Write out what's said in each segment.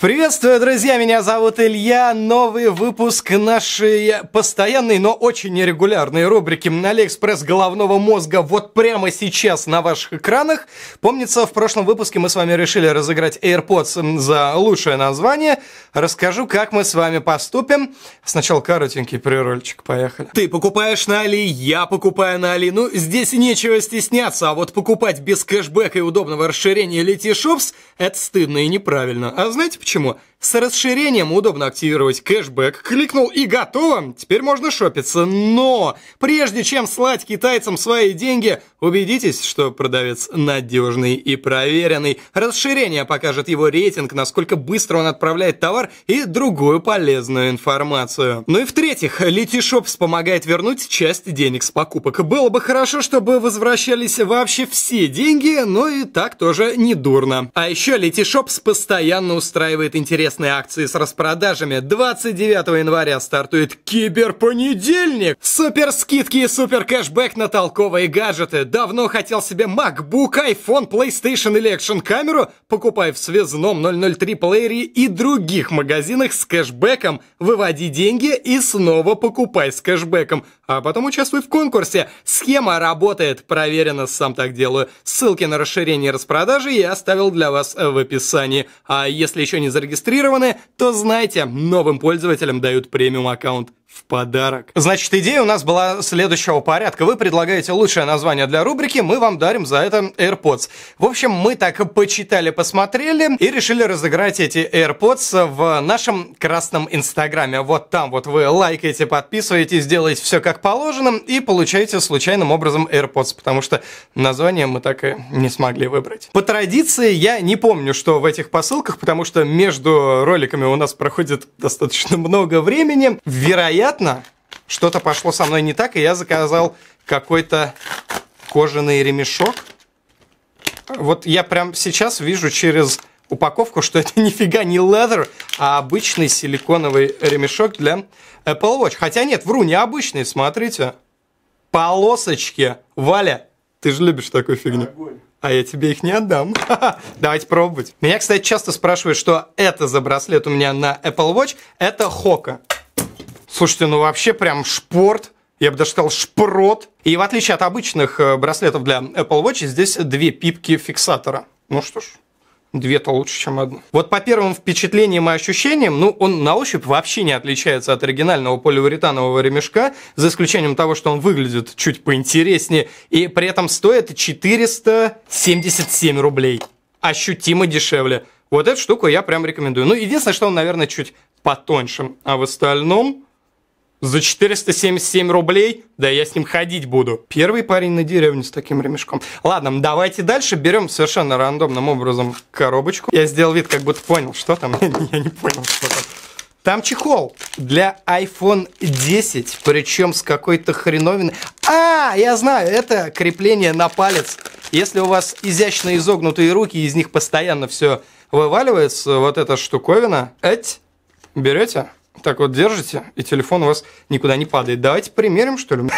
Приветствую, друзья! Меня зовут Илья. Новый выпуск нашей постоянной, но очень нерегулярной рубрики «Алиэкспресс головного мозга» вот прямо сейчас на ваших экранах. Помнится, в прошлом выпуске мы с вами решили разыграть AirPods за лучшее название. Расскажу, как мы с вами поступим. Сначала коротенький прероллчик, поехали. Ты покупаешь на Али, я покупаю на Али. Ну, здесь нечего стесняться, а вот покупать без кэшбэка и удобного расширения Letyshops – это стыдно и неправильно. А знаете почему? Почему? С расширением удобно активировать кэшбэк. Кликнул и готово. Теперь можно шопиться. Но прежде чем слать китайцам свои деньги, убедитесь, что продавец надежный и проверенный. Расширение покажет его рейтинг, насколько быстро он отправляет товар и другую полезную информацию. Ну и в-третьих, Letyshops помогает вернуть часть денег с покупок. Было бы хорошо, чтобы возвращались вообще все деньги, но и так тоже не дурно. А еще Letyshops постоянно устраивает интересные интересные акции с распродажами. 29 января стартует Киберпонедельник. Супер скидки и супер кэшбэк на толковые гаджеты. Давно хотел себе MacBook, iPhone, PlayStation или экшн камеру? Покупай в связном 003 плеере и других магазинах с кэшбэком. Выводи деньги и снова покупай с кэшбэком. А потом участвуй в конкурсе. Схема работает, проверено, сам так делаю. Ссылки на расширение распродажи я оставил для вас в описании. А если еще не зарегистрирован, зарегистрированы, то знайте, новым пользователям дают премиум аккаунт в подарок. Значит, идея у нас была следующего порядка. Вы предлагаете лучшее название для рубрики, мы вам дарим за это AirPods. В общем, мы так почитали, посмотрели и решили разыграть эти AirPods в нашем красном инстаграме. Вот там вот вы лайкаете, подписываетесь, делаете все как положено и получаете случайным образом AirPods, потому что название мы так и не смогли выбрать. По традиции я не помню, что в этих посылках, потому что между роликами у нас проходит достаточно много времени. Вероятно, вероятно, что-то пошло со мной не так, и я заказал какой-то кожаный ремешок. Вот я прям сейчас вижу через упаковку, что это нифига не leather, а обычный силиконовый ремешок для Apple Watch. Хотя нет, вру, не обычный, смотрите. Полосочки. Валя, ты же любишь такую фигню. А я тебе их не отдам. Давайте пробовать. Меня, кстати, часто спрашивают, что это за браслет у меня на Apple Watch. Это Хока. Слушайте, ну вообще прям шпорт. Я бы даже сказал шпрот. И в отличие от обычных э, браслетов для Apple Watch, здесь две пипки фиксатора. Ну что ж, Две-то лучше, чем одна. Вот по первым впечатлениям и ощущениям, ну, он на ощупь вообще не отличается от оригинального поливуретанового ремешка, за исключением того, что он выглядит чуть поинтереснее, и при этом стоит 477 рублей. Ощутимо дешевле. Вот эту штуку я прям рекомендую. Ну, единственное, что он, наверное, чуть потоньше. А в остальном за 477 рублей? Да я с ним ходить буду. Первый парень на деревне с таким ремешком. Ладно, давайте дальше. Берем совершенно рандомным образом коробочку. Я сделал вид, как будто понял, что там. Я не понял, что там. Там чехол для iPhone 10, причем с какой-то хреновиной. А, я знаю, это крепление на палец. Если у вас изящно изогнутые руки, из них постоянно все вываливается, вот эта штуковина, эть, берете, так вот держите, и телефон у вас никуда не падает. Давайте примерим, что ли.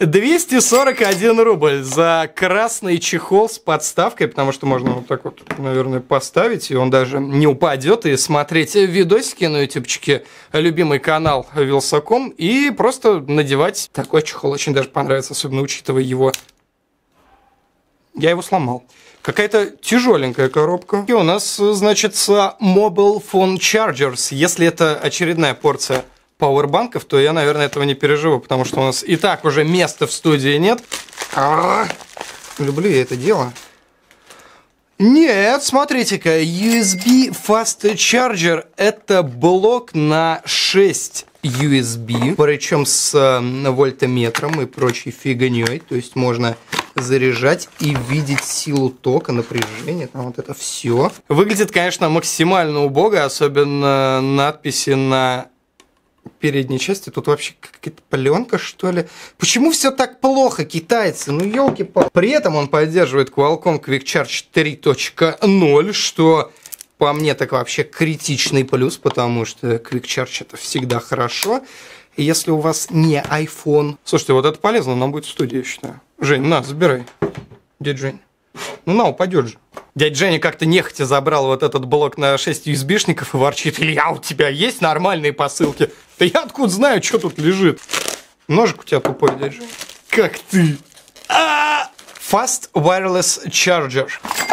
241 рубль за красный чехол с подставкой, потому что можно вот так вот, наверное, поставить, и он даже не упадет, и смотреть видосики на ютубчике, любимый канал Вилсаком, и просто надевать. Такой чехол очень даже понравится, особенно учитывая его... Я его сломал. Какая-то тяжеленькая коробка. И у нас, значит, Mobile Phone Chargers. Если это очередная порция пауэрбанков, то я, наверное, этого не переживу, потому что у нас и так уже места в студии нет. А -а -а. Люблю я это дело. Нет, смотрите-ка, USB Fast Charger – это блок на 6 USB, причем с э, вольтометром и прочей фигней, то есть можно заряжать и видеть силу тока, напряжение, там вот это все. Выглядит, конечно, максимально убого, особенно надписи на передней части. Тут вообще какая-то пленка, что ли. Почему все так плохо, китайцы? Ну, елки -пал. При этом он поддерживает Qualcomm Quick Charge 3.0, что по мне так вообще критичный плюс, потому что Quick Charge это всегда хорошо. Если у вас не iPhone... Слушайте, вот это полезно нам будет в студии, я считаю. Жень, на, забирай. Дядь Жень. Ну на, упадет же. Дядя Женя как-то нехотя забрал вот этот блок на 6 USB-шников и ворчит, Илья, у тебя есть нормальные посылки? Да я откуда знаю, что тут лежит? Ножик у тебя тупой, дядя Женя. Как ты? А! Fast Wireless Charger.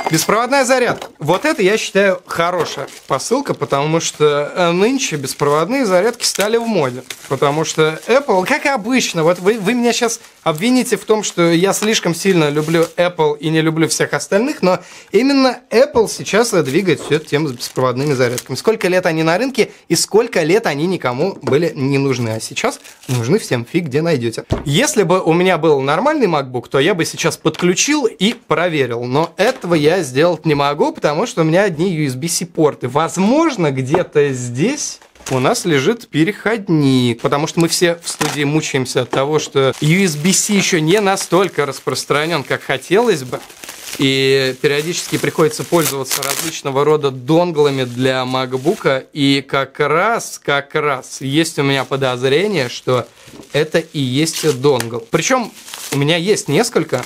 Беспроводная зарядка. Вот это, я считаю, хорошая посылка, потому что э, нынче беспроводные зарядки стали в моде. Потому что Apple, как обычно, вот вы, вы меня сейчас обвините в том, что я слишком сильно люблю Apple и не люблю всех остальных, но именно Apple сейчас двигает всю эту тему с беспроводными зарядками. Сколько лет они на рынке и сколько лет они никому были не нужны, а сейчас нужны всем фиг где найдете. Если бы у меня был нормальный MacBook, то я бы сейчас подключил и проверил, но этого я сделать не могу, потому что у меня одни USB-C порты. Возможно, где-то здесь у нас лежит переходник, потому что мы все в студии мучаемся от того, что USB-C еще не настолько распространен, как хотелось бы. И периодически приходится пользоваться различного рода донглами для MacBook. И как раз, как раз есть у меня подозрение, что это и есть донгл. Причем у меня есть несколько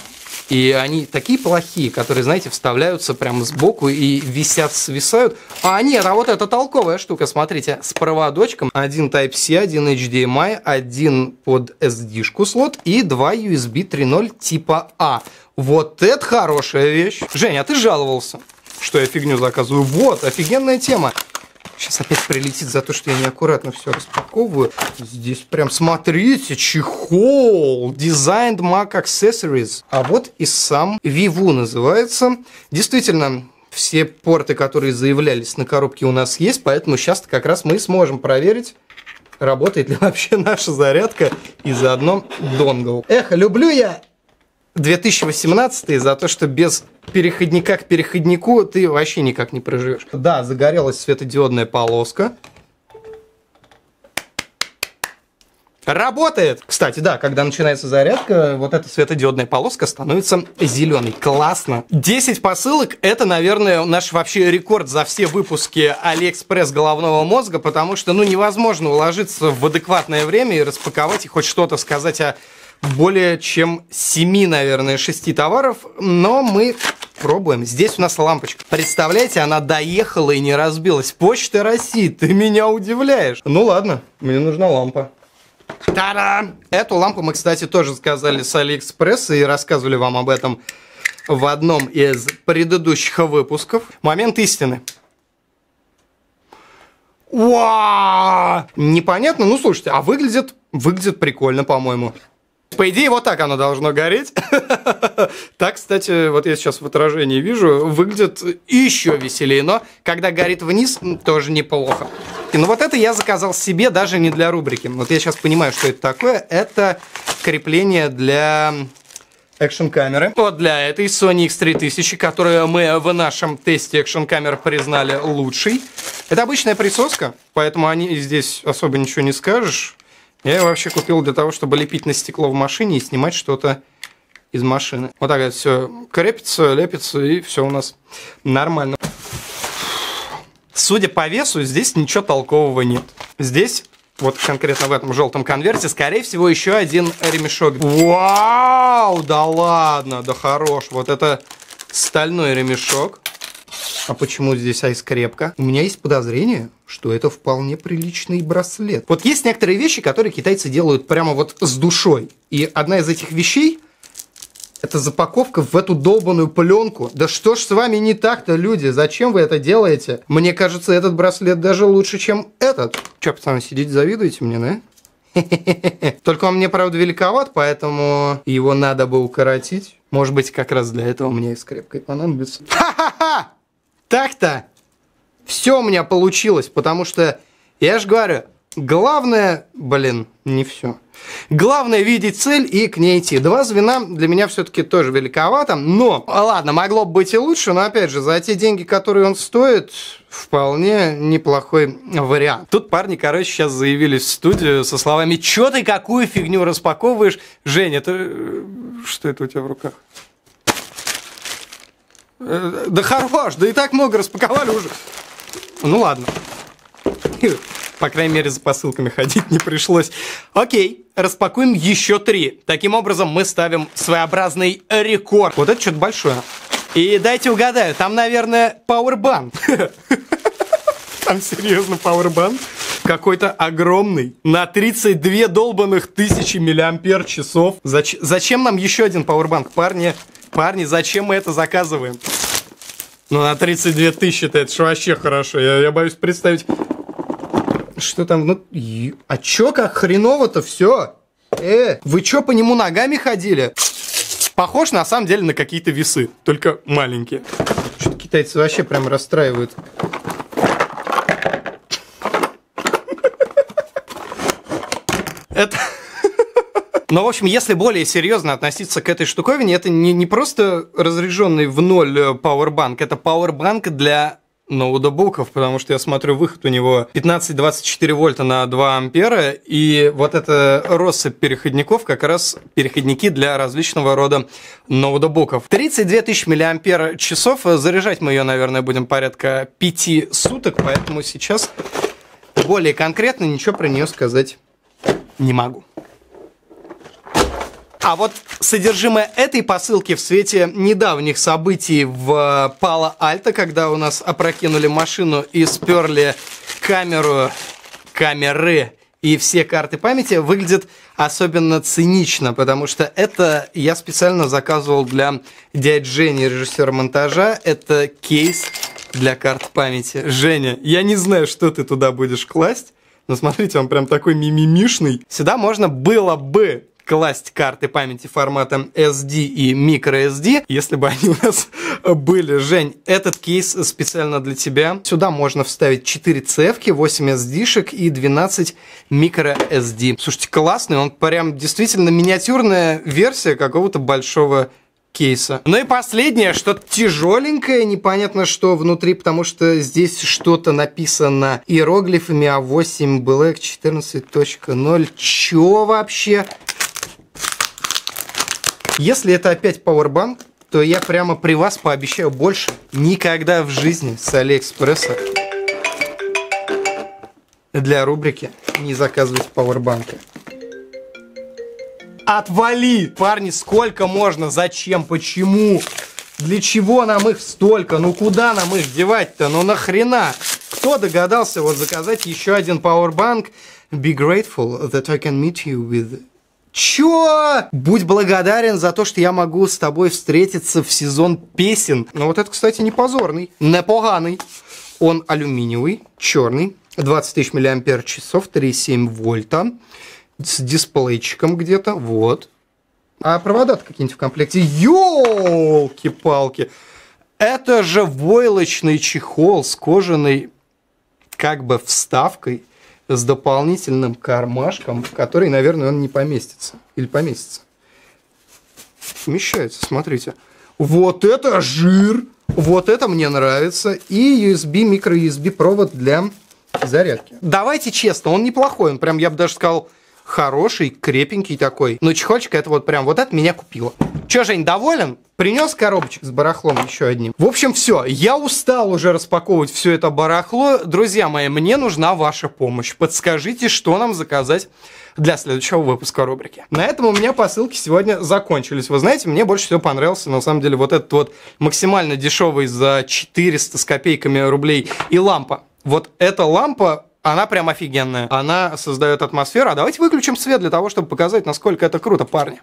и они такие плохие, которые, знаете, вставляются прямо сбоку и висят, свисают. А нет, а вот это толковая штука, смотрите, с проводочком. Один Type-C, один HDMI, один под SD-шку слот и два USB 3.0 типа А. Вот это хорошая вещь. Женя, а ты жаловался, что я фигню заказываю? Вот, офигенная тема. Сейчас опять прилетит за то, что я неаккуратно все распаковываю. Здесь прям, смотрите, чехол. Designed Mac Accessories. А вот и сам Vivu называется. Действительно, все порты, которые заявлялись на коробке у нас есть, поэтому сейчас как раз мы сможем проверить, работает ли вообще наша зарядка и заодно донгл. Эх, люблю я 2018 за то, что без переходника к переходнику ты вообще никак не проживешь. Да, загорелась светодиодная полоска. Работает! Кстати, да, когда начинается зарядка, вот эта светодиодная полоска становится зеленой. Классно! 10 посылок – это, наверное, наш вообще рекорд за все выпуски Алиэкспресс головного мозга, потому что, ну, невозможно уложиться в адекватное время и распаковать и хоть что-то сказать о более чем 7, наверное, 6 товаров, но мы пробуем. Здесь у нас лампочка. Представляете, она доехала и не разбилась. Почта России, ты меня удивляешь. Ну ладно, мне нужна лампа. Та-да! Эту лампу мы, кстати, тоже заказали с Алиэкспресса и рассказывали вам об этом в одном из предыдущих выпусков. Момент истины. Вау! Непонятно, ну слушайте, а выглядит, выглядит прикольно, по-моему. По идее, вот так оно должно гореть. так, кстати, вот я сейчас в отражении вижу, выглядит еще веселее, но когда горит вниз, тоже неплохо. И ну вот это я заказал себе даже не для рубрики. Вот я сейчас понимаю, что это такое. Это крепление для экшн камеры. Вот для этой Sony X3000, которую мы в нашем тесте экшн камер признали лучшей. Это обычная присоска, поэтому они здесь особо ничего не скажешь. Я ее вообще купил для того, чтобы лепить на стекло в машине и снимать что-то из машины. Вот так это все крепится, лепится, и все у нас нормально. Судя по весу, здесь ничего толкового нет. Здесь, вот конкретно в этом желтом конверте, скорее всего, еще один ремешок. Вау, да ладно, да хорош. Вот это стальной ремешок. А почему здесь айскрепка? У меня есть подозрение, что это вполне приличный браслет. Вот есть некоторые вещи, которые китайцы делают прямо вот с душой. И одна из этих вещей это запаковка в эту долбанную пленку. Да что ж с вами не так-то, люди? Зачем вы это делаете? Мне кажется, этот браслет даже лучше, чем этот. Че, пацаны, сидите, завидуете мне, да? Только он мне, правда, великоват, поэтому его надо бы укоротить. Может быть, как раз для этого мне и скрепкой понадобится. Ха-ха-ха! Так-то все у меня получилось, потому что, я же говорю, главное, блин, не все. Главное видеть цель и к ней идти. Два звена для меня все-таки тоже великовато, но, ладно, могло бы быть и лучше, но опять же, за те деньги, которые он стоит, вполне неплохой вариант. Тут парни, короче, сейчас заявились в студию со словами «Чё ты какую фигню распаковываешь?» Женя, это... Э, что это у тебя в руках? Э, да хорош, да и так много распаковали уже. Ну ладно. По крайней мере, за посылками ходить не пришлось. Окей, распакуем еще три. Таким образом, мы ставим своеобразный рекорд. Вот это что-то большое. И дайте угадаю, там, наверное, пауэрбанк. Там серьезно пауэрбанк какой-то огромный на 32 долбанных тысячи миллиампер часов. Зач зачем нам еще один пауэрбанк, парни? Парни, зачем мы это заказываем? Ну, на 32 тысячи-то это же вообще хорошо. Я, я боюсь представить, что там ну, А чё, как хреново-то все? Э, вы чё по нему ногами ходили? Похож на самом деле на какие-то весы, только маленькие. Что-то китайцы вообще прям расстраивают. Это... Но, в общем, если более серьезно относиться к этой штуковине, это не, не просто разряженный в ноль э, Powerbank, это Powerbank для ноутбуков, потому что я смотрю, выход у него 15-24 вольта на 2 ампера, и вот это россыпь переходников как раз переходники для различного рода ноутбуков. 32 тысячи миллиампер часов, заряжать мы ее, наверное, будем порядка 5 суток, поэтому сейчас более конкретно ничего про нее сказать не могу. А вот содержимое этой посылки в свете недавних событий в Пало Альто, когда у нас опрокинули машину и сперли камеру, камеры и все карты памяти, выглядит особенно цинично, потому что это я специально заказывал для дяди Жени, режиссера монтажа. Это кейс для карт памяти. Женя, я не знаю, что ты туда будешь класть, но смотрите, он прям такой мимимишный. Сюда можно было бы класть карты памяти формата SD и microSD, если бы они у нас были. Жень, этот кейс специально для тебя. Сюда можно вставить 4 cf 8 SD-шек и 12 microSD. Слушайте, классный, он прям действительно миниатюрная версия какого-то большого кейса. Ну и последнее, что-то тяжеленькое, непонятно что внутри, потому что здесь что-то написано иероглифами А8 Black 14.0. Чё вообще? Если это опять Powerbank, то я прямо при вас пообещаю больше никогда в жизни с Алиэкспресса для рубрики не заказывать пауэрбанки. Отвали! Парни, сколько можно? Зачем? Почему? Для чего нам их столько? Ну куда нам их девать-то? Ну нахрена? Кто догадался вот заказать еще один пауэрбанк? Be grateful that I can meet you with Чё? Будь благодарен за то, что я могу с тобой встретиться в сезон песен. Ну вот это, кстати, не позорный, не поганый. Он алюминиевый, черный, 20 тысяч миллиампер часов, 3,7 вольта с дисплейчиком где-то, вот. А провода-то какие-нибудь в комплекте? Ёлки-палки! Это же войлочный чехол с кожаной как бы вставкой с дополнительным кармашком, в который, наверное, он не поместится. Или поместится. Вмещается, смотрите. Вот это жир! Вот это мне нравится. И USB, микро-USB провод для зарядки. Давайте честно, он неплохой. Он прям, я бы даже сказал, хороший, крепенький такой. Но чехольчик это вот прям, вот это меня купило. Че, Жень, доволен? Принес коробочек с барахлом еще одним. В общем, все. Я устал уже распаковывать все это барахло. Друзья мои, мне нужна ваша помощь. Подскажите, что нам заказать для следующего выпуска рубрики. На этом у меня посылки сегодня закончились. Вы знаете, мне больше всего понравился, на самом деле, вот этот вот максимально дешевый за 400 с копейками рублей и лампа. Вот эта лампа она прям офигенная. Она создает атмосферу. А давайте выключим свет для того, чтобы показать, насколько это круто, парни.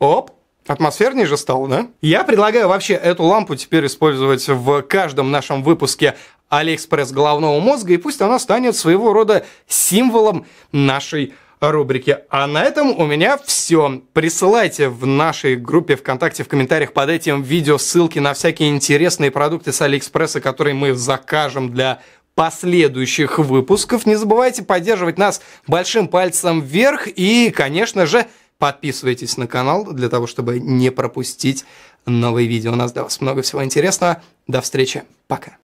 Оп. Атмосфернее же стало, да? Я предлагаю вообще эту лампу теперь использовать в каждом нашем выпуске Алиэкспресс головного мозга, и пусть она станет своего рода символом нашей рубрики. А на этом у меня все. Присылайте в нашей группе ВКонтакте в комментариях под этим видео ссылки на всякие интересные продукты с Алиэкспресса, которые мы закажем для последующих выпусков. Не забывайте поддерживать нас большим пальцем вверх и, конечно же, подписывайтесь на канал для того, чтобы не пропустить новые видео. У нас для вас много всего интересного. До встречи. Пока.